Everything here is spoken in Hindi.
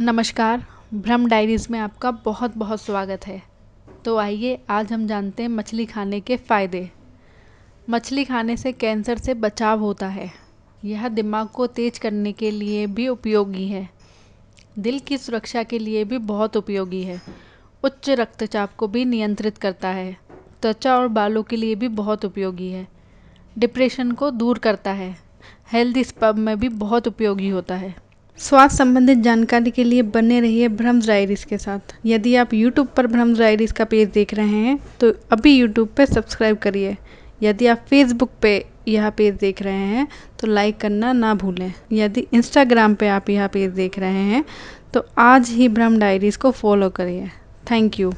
नमस्कार, भ्रम डायरीज़ में आपका बहुत बहुत स्वागत है। तो आइए, आज हम जानते हैं मछली खाने के फ़ायदे। मछली खाने से कैंसर से बचाव होता है। यह दिमाग को तेज करने के लिए भी उपयोगी है। दिल की सुरक्षा के लिए भी बहुत उपयोगी है। उच्च रक्तचाप को भी नियंत्रित करता है। त्वचा और बालों के लिए भी बहुत उपयोगी है। डिप्रेशन को दूर करता है। हेल्थ स्पब में भी बहुत उपयोगी होता है। स्वास्थ्य संबंधित जानकारी के लिए बने रहिए भ्रम्स डायरीज के साथ। यदि आप यूट्यूब पर भ्रम्स डायरीज का पेज देख रहे हैं तो अभी यूट्यूब पर सब्सक्राइब करिए। यदि आप फेसबुक पे यह पेज देख रहे हैं तो लाइक करना ना भूलें। यदि इंस्टाग्राम पे आप यह पेज देख रहे हैं तो आज ही भ्रम डायरीज को फॉलो करिए। Thank you